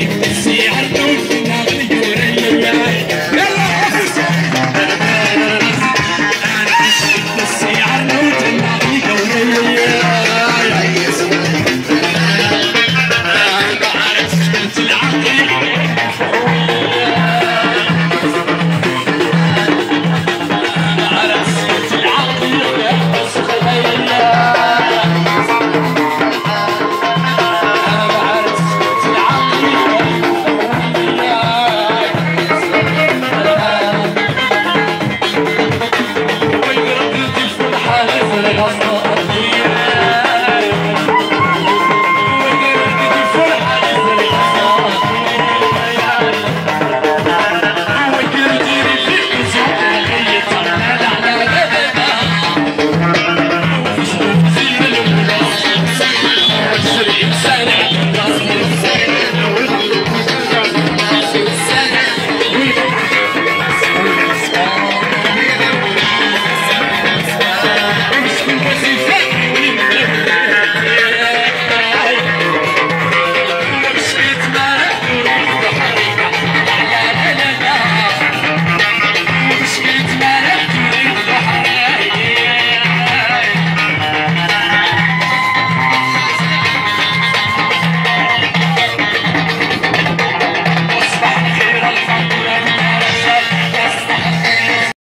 see, see.